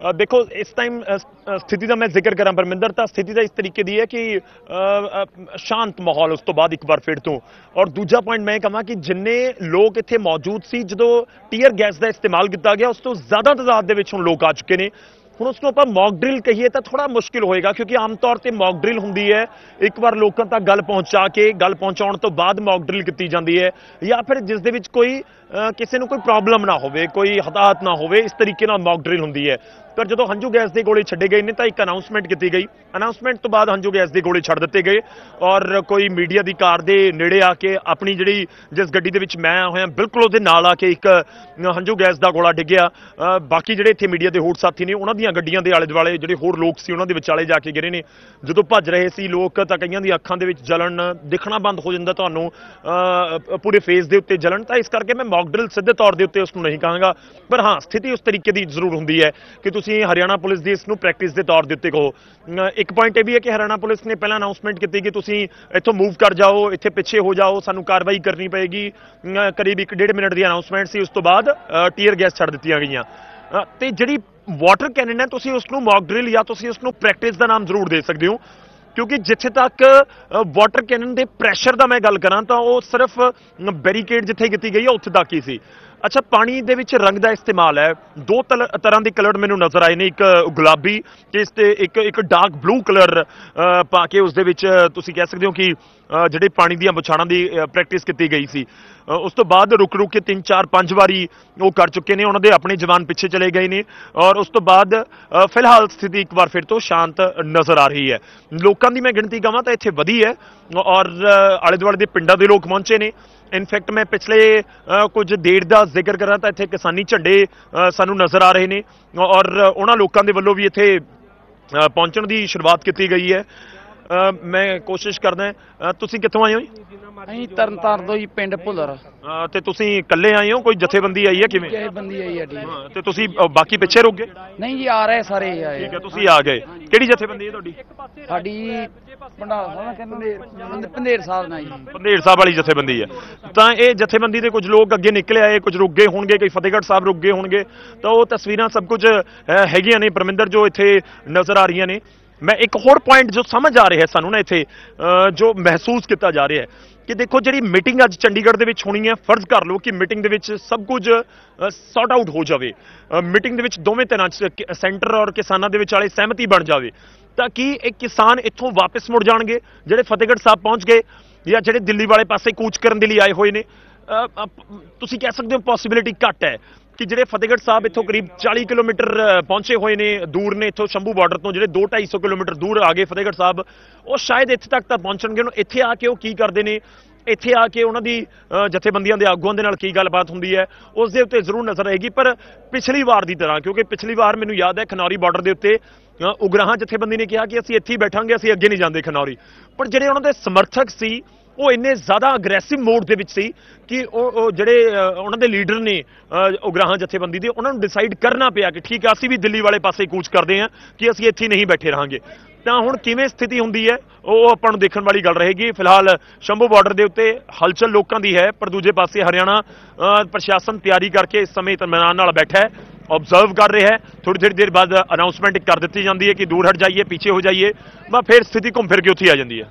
ਦੇਖੋ, ਇਸ ਟਾਈਮ ਸਥਿਤੀ ਦਾ ਮੈਂ ਜ਼ਿਕਰ ਕਰਾਂ, ਪਰਮਿੰਦਰ, ਤਾਂ ਸਥਿਤੀ ਦਾ ਇਸ ਤਰੀਕੇ ਦੀ ਹੈ ਕਿ ਸ਼ਾਂਤ ਮਾਹੌਲ ਉਸ ਤੋਂ ਬਾਅਦ ਇੱਕ ਵਾਰ ਫਿਰ ਤੋਂ। ਔਰ ਦੂਜਾ ਪੁਆਇੰਟ ਮੈਂ ਇਹ ਕਹਾਂ ਕਿ ਜਿੰਨੇ ਲੋਕ ਇੱਥੇ ਮੌਜੂਦ ਸੀ, ਜਦੋਂ ਟੀਅਰ ਗੈਸ ਦਾ ਇਸਤੇਮਾਲ ਕੀਤਾ ਗਿਆ, ਉਸ ਤੋਂ ਜ਼ਿਆਦਾ ਤਾਦਾਦ ਦੇ ਵਿੱਚ ਹੁਣ ਲੋਕ ਆ ਚੁੱਕੇ ਨੇ। ਹੁਣ ਉਸ ਨੂੰ ਆਪਾਂ ਮੌਕ ਡਰਿਲ ਕਹੀਏ ਤਾਂ ਥੋੜਾ ਮੁਸ਼ਕਿਲ ਹੋਏਗਾ, ਕਿਉਂਕਿ ਆਮ ਤੌਰ ਤੇ ਮੌਕ ਡਰਿਲ ਹੁੰਦੀ ਹੈ, ਇੱਕ ਵਾਰ ਲੋਕਾਂ ਤੱਕ ਗੱਲ ਪਹੁੰਚਾ ਕੇ, ਗੱਲ ਪਹੁੰਚਾਉਣ ਤੋਂ ਬਾਅਦ ਮੌਕ ਡਰਿਲ ਕੀਤੀ ਜਾਂਦੀ ਹੈ, ਜਾਂ ਫਿਰ ਜਿਸ ਦੇ ਵਿੱਚ ਕੋਈ ਕਿਸੇ ਨੂੰ ਕੋਈ ਪ੍ਰੋਬਲਮ ਨਾ ਹੋਵੇ, ਕੋਈ ਹਤਾਹਤ ਨਾ ਹੋਵੇ, ਇਸ ਤਰੀਕੇ ਨਾਲ ਮੌਕ ਡਰਿਲ ਹੁੰਦੀ ਹੈ। ਪਰ ਜਦੋਂ ਹੰਝੂ ਗੈਸ ਦੇ ਗੋਲੇ ਛੱਡੇ ਗਏ ਨੇ, ਤਾਂ ਇੱਕ ਅਨਾਉਂਸਮੈਂਟ ਕੀਤੀ ਗਈ। ਅਨਾਉਂਸਮੈਂਟ ਤੋਂ ਬਾਅਦ ਹੰਝੂ ਗੈਸ ਦੇ ਗੋਲੇ ਛੱਡ ਦਿੱਤੇ ਗਏ ਔਰ ਕੋਈ ਮੀਡੀਆ ਦੀ ਕਾਰ ਦੇ ਨੇੜੇ ਆ ਕੇ ਆਪਣੀ ਜਿਹੜੀ ਜਿਸ ਗੱਡੀ ਦੇ ਵਿੱਚ ਮੈਂ ਹੋਇਆ, ਬਿਲਕੁਲ ਉਹਦੇ ਨਾਲ ਆ ਕੇ ਇੱਕ ਹੰਝੂ ਗੈਸ ਦਾ ਗੋਲਾ ਡਿੱਗਿਆ। ਬਾਕੀ ਜਿਹੜੇ ਇੱਥੇ ਮੀਡੀਆ ਦੇ ਹੋਰ ਸਾਥੀ ਨੇ, ਉਹਨਾਂ ਦੀਆਂ ਗੱਡੀਆਂ ਦੇ ਆਲੇ ਦੁਆਲੇ ਜਿਹੜੇ ਹੋਰ ਲੋਕ ਸੀ, ਉਹਨਾਂ ਦੇ ਵਿਚਾਲੇ ਜਾ ਕੇ ਗਿਰੇ ਨੇ। ਜਦੋਂ ਭੱਜ ਰਹੇ ਸੀ ਲੋਕ, ਤਾਂ ਕਈਆਂ ਦੀ ਅੱਖਾਂ ਦੇ ਵਿੱਚ ਜਲਣ, ਦਿਖਣਾ ਬੰਦ ਹੋ ਜਾਂਦਾ ਤੁਹਾਨੂੰ ਪੂਰੇ ਫੇਸ ਦੇ ਉੱਤੇ ਜਲਣ, ਤਾਂ ਇਸ ਕਰਕੇ ਮੈਂ ਮੌਕ ਡਰਿਲ ਸਿੱਧੇ ਤੌਰ ਦੇ ਉੱਤੇ ਉਸ ਨੂੰ ਨਹੀਂ ਕਹਾਂਗਾ ਪਰ ਹਾਂ ਸਥਿਤੀ ਉਸ ਤਰੀਕੇ ਦੀ ਜ਼ਰੂਰ ਹੁੰਦੀ ਹੈ ਕਿ ਤੁਸੀਂ ਹਰਿਆਣਾ ਪੁਲਿਸ ਦੀ ਇਸ ਨੂੰ ਪ੍ਰੈਕਟਿਸ ਦੇ ਤੌਰ ਦੇ ਉੱਤੇ ਕਹੋ। ਇੱਕ ਪੁਆਇੰਟ ਇਹ ਵੀ ਹੈ ਕਿ ਹਰਿਆਣਾ ਪੁਲਿਸ ਨੇ ਪਹਿਲਾਂ ਅਨਾਉਂਸਮੈਂਟ ਕੀਤੀ ਕਿ ਤੁਸੀਂ ਇੱਥੋਂ ਮੂਵ ਕਰ ਜਾਓ ਇੱਥੇ ਪਿੱਛੇ ਹੋ ਜਾਓ ਸਾਨੂੰ ਕਾਰਵਾਈ ਕਰਨੀ ਪਏਗੀ। ਅ, ਕਰੀਬ 1.5 ਮਿੰਟ ਦੀ ਅਨਾਉਂਸਮੈਂਟ ਸੀ ਉਸ ਤੋਂ ਬਾਅਦ ਟੀਅਰ ਗੈਸ ਛੱਡ ਦਿੱਤੀਆਂ ਗਈਆਂ। ਤੇ ਜਿਹੜੀ ਵਾਟਰ ਕੈਨਨ ਹੈ ਤੁਸੀਂ ਉਸ ਨੂੰ ਮੌਕ ਡਰਿਲ ਜਾਂ ਤੁਸੀਂ ਉਸ ਨੂੰ ਪ੍ਰੈਕਟਿਸ ਦਾ ਨਾਮ ਜ਼ਰੂਰ ਦੇ ਸਕਦੇ ਹੋ। ਕਿਉਂਕਿ ਜਿੱਥੇ ਤੱਕ ਵਾਟਰ ਕੈਨਨ ਦੇ ਪ੍ਰੈਸ਼ਰ ਦਾ ਮੈਂ ਗੱਲ ਕਰਾਂ ਤਾਂ ਉਹ ਸਿਰਫ ਬੈਰੀਕੇਡ ਜਿੱਥੇ ਕੀਤੀ ਗਈ ਹੈ ਉੱਥੇ ਤੱਕ ਹੀ ਸੀ। ਅੱਛਾ, ਪਾਣੀ ਦੇ ਵਿੱਚ ਰੰਗ ਦਾ ਇਸਤੇਮਾਲ ਹੈ। ਦੋ ਤਲ- ਤਰ੍ਹਾਂ ਦੇ ਕਲਰ ਮੈਨੂੰ ਨਜ਼ਰ ਆਏ ਨੇ, ਇੱਕ ਗੁਲਾਬੀ, ਤੇ ਇਸ ਤੇ ਇੱਕ ਇੱਕ ਡਾਰਕ ਬਲੂ ਕਲਰ ਪਾ ਕੇ ਉਸ ਦੇ ਵਿੱਚ ਤੁਸੀਂ ਕਹਿ ਸਕਦੇ ਹੋ ਕਿ ਜਿਹੜੇ ਪਾਣੀ ਦੀਆਂ ਬੁਛਾੜਾਂ ਦੀ ਪ੍ਰੈਕਟਿਸ ਕੀਤੀ ਗਈ ਸੀ। ਉਸ ਤੋਂ ਬਾਅਦ ਰੁਕ ਰੁਕ ਕੇ 3 4 5 ਵਾਰੀ ਉਹ ਕਰ ਚੁੱਕੇ ਨੇ, ਉਹਨਾਂ ਦੇ ਆਪਣੇ ਜਵਾਨ ਪਿੱਛੇ ਚਲੇ ਗਏ ਨੇ। ਔਰ ਉਸ ਤੋਂ ਬਾਅਦ ਫਿਲਹਾਲ ਸਥਿਤੀ ਇੱਕ ਵਾਰ ਫਿਰ ਤੋਂ ਸ਼ਾਂਤ ਨਜ਼ਰ ਆ ਰਹੀ ਹੈ। ਲੋਕਾਂ ਦੀ ਮੈਂ ਗਿਣਤੀ ਕਹਾਂ ਤਾਂ ਇੱਥੇ ਵਧੀ ਹੈ, ਔਰ ਆਲੇ ਦੁਆਲੇ ਦੇ ਪਿੰਡਾਂ ਦੇ ਲੋਕ ਪਹੁੰਚੇ ਨੇ। ਇਨਫੈਕਟ ਮੈਂ ਪਿਛਲੇ ਕੁਝ ਦੇਰ ਦਾ ਜ਼ਿਕਰ ਕਰਾਂ ਤਾਂ ਇੱਥੇ ਕਿਸਾਨੀ ਝੰਡੇ ਸਾਨੂੰ ਨਜ਼ਰ ਆ ਰਹੇ ਨੇ। ਔਰ ਉਹਨਾਂ ਲੋਕਾਂ ਦੇ ਵੱਲੋਂ ਵੀ ਇੱਥੇ ਪਹੁੰਚਣ ਦੀ ਸ਼ੁਰੂਆਤ ਕੀਤੀ ਗਈ ਹੈ। ਮੈਂ ਕੋਸ਼ਿਸ਼ ਕਰਦਾ ਤੁਸੀਂ ਕਿੱਥੋਂ ਆਏ ਹੋ ਜੀ? ਅਸੀਂ ਤਰਨਤਾਰਨ ਤੋਂ ਜੀ ਪਿੰਡ ਭੁੱਲਰ। ਤੇ ਤੁਸੀਂ ਇਕੱਲੇ ਆਏ ਹੋ? ਕੋਈ ਜਥੇਬੰਦੀ ਆਈ ਹੈ ਕਿਵੇਂ? ਕਿਸੇ ਬੰਦੀ ਆਈ ਸਾਡੀ ਹਾਂ, ਤੇ ਤੁਸੀਂ ਅ, ਬਾਕੀ ਪਿੱਛੇ ਰੁਕ ਗਏ? ਨਹੀਂ ਜੀ ਆ ਰਹੇ ਸਾਰੇ ਹੀ ਆਏ। ਠੀਕ ਹੈ ਤੁਸੀਂ ਆ ਗਏ। ਕਿਹੜੀ ਜਥੇਬੰਦੀ ਹੈ ਤੁਹਾਡੀ? ਸਾਡੀ ਭੰਡਾਰ ਸਾਹਿਬ ਕਹਿੰਦੇ ਪੰਦੇਰ ਸਾਹਿਬ ਨਾਲ ਜੀ। ਪੰਧੇਰ ਸਾਹਿਬ ਵਾਲੀ ਜਥੇਬੰਦੀ ਹੈ। ਤਾਂ ਇਹ ਜਥੇਬੰਦੀ ਦੇ ਕੁਝ ਲੋਕ ਅੱਗੇ ਨਿਕਲੇ ਆਏ ਕੁਝ ਰੁਕ ਗਏ ਹੋਣਗੇ ਕਈ ਫਤਿਹਗੜ੍ਹ ਸਾਹਿਬ ਰੁਕ ਗਏ ਹੋਣਗੇ। ਤਾਂ ਉਹ ਤਸਵੀਰਾਂ ਸਭ ਕੁਝ ਅ, ਹੈਗੀਆਂ ਨੇ। ਪਰਮਿੰਦਰ ਜੋ ਇੱਥੇ ਨਜ਼ਰ ਆ ਰਹੀਆਂ ਨੇ। ਮੈਂ ਇੱਕ ਹੋਰ ਪੁਆਇੰਟ ਜੋ ਸਮਝ ਆ ਰਿਹਾ ਸਾਨੂੰ ਨਾ ਇੱਥੇ ਜੋ ਮਹਿਸੂਸ ਕੀਤਾ ਜਾ ਰਿਹਾ ਹੈ, ਕਿ ਦੇਖੋ ਜਿਹੜੀ ਮੀਟਿੰਗ ਅੱਜ ਚੰਡੀਗੜ੍ਹ ਦੇ ਵਿੱਚ ਹੋਣੀ ਹੈ, ਫਰਜ਼ ਕਰ ਲਓ ਕਿ ਮੀਟਿੰਗ ਦੇ ਵਿੱਚ ਸਭ ਕੁਝ ਸੌਟ ਆਊਟ ਹੋ ਜਾਵੇ। ਮੀਟਿੰਗ ਦੇ ਵਿੱਚ ਦੋਵੇਂ ਤਰ੍ਹਾਂ ਸੈਂਟਰ ਔਰ ਕਿਸਾਨਾਂ ਦੇ ਵਿਚਾਲੇ ਸਹਿਮਤੀ ਬਣ ਜਾਵੇ। ਤਾਂ ਕਿ ਇਹ ਕਿਸਾਨ ਇੱਥੋਂ ਵਾਪਸ ਮੁੜ ਜਾਣਗੇ, ਜਿਹੜੇ ਫਤਿਹਗੜ੍ਹ ਸਾਹਿਬ ਪਹੁੰਚ ਗਏ, ਜਾਂ ਜਿਹੜੇ ਦਿੱਲੀ ਵਾਲੇ ਪਾਸੇ ਕੂਚ ਕਰਨ ਦੇ ਲਈ ਆਏ ਹੋਏ ਨੇ? ਤੁਸੀਂ ਕਹਿ ਸਕਦੇ ਹੋ ਪੋਸਿਬਿਲਿਟੀ ਘੱਟ ਹੈ। ਕਿ ਜਿਹੜੇ ਫਤਿਹਗੜ੍ਹ ਸਾਹਿਬ ਇੱਥੋਂ ਕਰੀਬ 40 ਕਿਲੋਮੀਟਰ ਪਹੁੰਚੇ ਹੋਏ ਨੇ, ਦੂਰ ਨੇ ਇੱਥੋਂ ਸ਼ੰਭੂ ਬਾਰਡਰ ਤੋਂ, ਜਿਹੜੇ 2-250 ਕਿਲੋਮੀਟਰ ਦੂਰ ਆ ਗਏ ਫਤਿਹਗੜ੍ਹ ਸਾਹਿਬ, ਉਹ ਸ਼ਾਇਦ ਇੱਥੇ ਤੱਕ ਤਾਂ ਪਹੁੰਚਣਗੇ। ਹੁਣ ਇੱਥੇ ਆ ਕੇ ਉਹ ਕੀ ਕਰਦੇ ਨੇ? ਇੱਥੇ ਆ ਕੇ ਉਹਨਾਂ ਦੀ ਜਥੇਬੰਦੀਆਂ ਦੇ ਆਗੂਆਂ ਦੇ ਨਾਲ ਕੀ ਗੱਲਬਾਤ ਹੁੰਦੀ ਹੈ? ਉਸ ਦੇ ਉੱਤੇ ਜ਼ਰੂਰ ਨਜ਼ਰ ਆਏਗੀ, ਪਰ ਪਿਛਲੀ ਵਾਰ ਦੀ ਤਰ੍ਹਾਂ, ਕਿਉਂਕਿ ਪਿਛਲੀ ਵਾਰ ਮੈਨੂੰ ਯਾਦ ਹੈ ਖਨੌਰੀ ਬਾਰਡਰ ਦੇ ਉੱਤੇ ਉਗਰਾਹਾਂ ਜਥੇਬੰਦੀ ਨੇ ਕਿਹਾ ਕਿ ਅਸੀਂ ਇੱਥੇ ਹੀ ਬੈਠਾਂਗੇ, ਅਸੀਂ ਅੱਗੇ ਨਹੀਂ ਜਾਂਦੇ ਖਨੌਰੀ। ਪਰ ਜਿਹੜੇ ਉਹਨਾਂ ਦੇ ਸਮਰਥਕ ਸੀ ਉਹ ਇੰਨੇ ਜ਼ਿਆਦਾ ਅਗਰੈਸਿਵ ਮੋਡ ਦੇ ਵਿੱਚ ਸੀ ਕਿ ਉਹ ਉਹ ਜਿਹੜੇ ਉਹਨਾਂ ਦੇ ਲੀਡਰ ਨੇ ਉਗਰਾਹਾਂ ਜਥੇਬੰਦੀ ਦੇ, ਉਹਨਾਂ ਨੂੰ ਡਿਸਾਈਡ ਕਰਨਾ ਪਿਆ ਕਿ ਠੀਕ ਆ, ਅਸੀਂ ਵੀ ਦਿੱਲੀ ਵਾਲੇ ਪਾਸੇ ਕੂਚ ਕਰਦੇ ਹਾਂ ਕਿ ਅਸੀਂ ਇੱਥੇ ਨਹੀਂ ਬੈਠੇ ਰਹਾਂਗੇ। ਤਾਂ ਹੁਣ ਕਿਵੇਂ ਸਥਿਤੀ ਹੁੰਦੀ ਹੈ? ਉਹ ਆਪਾਂ ਨੂੰ ਦੇਖਣ ਵਾਲੀ ਗੱਲ ਰਹੇਗੀ। ਫਿਲਹਾਲ ਸ਼ੰਭੂ ਬਾਰਡਰ ਦੇ ਉੱਤੇ ਹਲਚਲ ਲੋਕਾਂ ਦੀ ਹੈ, ਪਰ ਦੂਜੇ ਪਾਸੇ ਹਰਿਆਣਾ ਪ੍ਰਸ਼ਾਸਨ ਤਿਆਰੀ ਕਰਕੇ ਇਸ ਸਮੇਂ ਇਤਮਾਨ ਨਾਲ ਬੈਠਾ ਹੈ ਆਬਜ਼ਰਵ ਕਰ ਰਿਹਾ ਹੈ। ਥੋੜੀ ਥੋੜੀ ਦੇਰ ਬਾਅਦ ਅਨਾਉਂਸਮੈਂਟ ਕਰ ਦਿੱਤੀ ਜਾਂਦੀ ਹੈ ਕਿ ਦੂਰ ਹਟ ਜਾਈਏ, ਪਿੱਛੇ ਹੋ ਜਾਈਏ। ਮੈਂ ਫਿਰ ਸਥਿਤੀ ਘੁੰਮ ਫਿਰ ਕੇ ਉੱਥੇ ਆ ਜਾਂਦੀ ਹੈ।